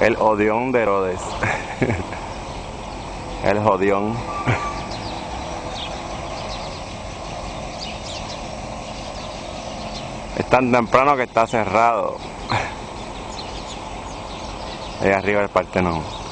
El odión de Herodes. El jodión. Es tan temprano que está cerrado. Ahí arriba el Partenón.